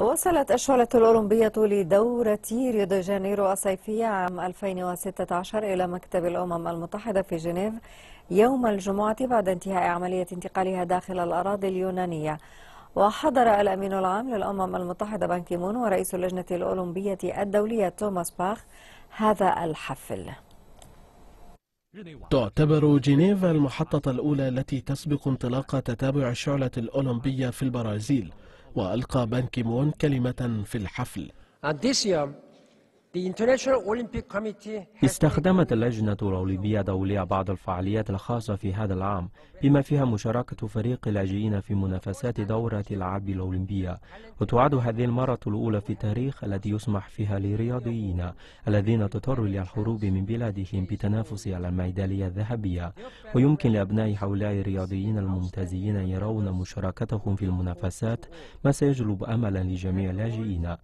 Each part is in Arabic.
وصلت الشعلة الأولمبية لدورة ريو دي جانيرو الصيفية عام 2016 إلى مكتب الأمم المتحدة في جنيف يوم الجمعة بعد انتهاء عملية انتقالها داخل الأراضي اليونانية. وحضر الأمين العام للأمم المتحدة بان كي مون ورئيس اللجنة الأولمبية الدولية توماس باخ هذا الحفل. تعتبر جنيف المحطة الأولى التي تسبق انطلاق تتابع الشعلة الأولمبية في البرازيل. وألقى بان كيمون كلمة في الحفل. استخدمت اللجنة الأولمبية الدولية بعض الفعاليات الخاصة في هذا العام بما فيها مشاركة فريق اللاجئين في منافسات دورة الألعاب الأولمبية. وتعد هذه المرة الأولى في التاريخ التي يسمح فيها للرياضيين الذين اضطروا للهروب من بلادهم بتنافس على الميدالية الذهبية. ويمكن لأبناء هؤلاء الرياضيين الممتازين أن يرون مشاركتهم في المنافسات ما سيجلب أملا لجميع اللاجئين.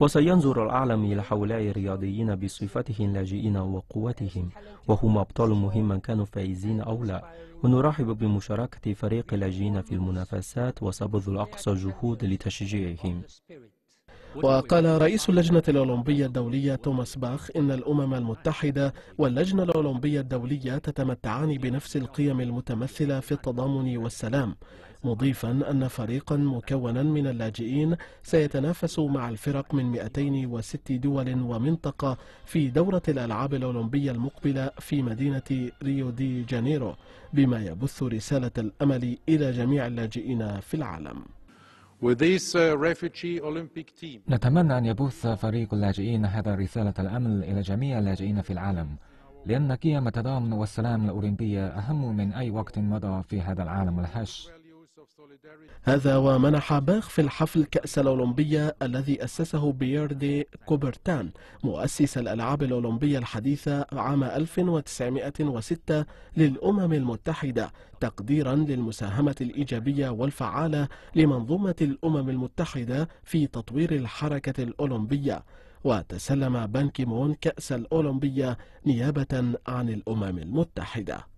وسينظر العالم إلى هؤلاء الرياضيين بصفتهم لاجئين وقوتهم وهم أبطال مهما كانوا فائزين أو لا. ونرحب بمشاركة فريق اللاجئين في المنافسات وسبذل أقصى جهود لتشجيعهم. وقال رئيس اللجنة الأولمبية الدولية توماس باخ إن الأمم المتحدة واللجنة الأولمبية الدولية تتمتعان بنفس القيم المتمثلة في التضامن والسلام مضيفا أن فريقا مكونا من اللاجئين سيتنافس مع الفرق من 206 دول ومنطقة في دورة الألعاب الأولمبية المقبلة في مدينة ريو دي جانيرو بما يبث رسالة الأمل إلى جميع اللاجئين في العالم. نتمنى أن يبث فريق اللاجئين هذا رسالة الأمل إلى جميع اللاجئين في العالم لأن قيم التضامن والسلام الأولمبية أهم من أي وقت مضى في هذا العالم الهش هذا ومنح باخ في الحفل كأس الأولمبية الذي أسسه بيير دي كوبرتان مؤسس الألعاب الأولمبية الحديثة عام 1906 للأمم المتحدة تقديرا للمساهمة الإيجابية والفعالة لمنظومة الأمم المتحدة في تطوير الحركة الأولمبية. وتسلم بان كيمون كأس الأولمبية نيابة عن الأمم المتحدة.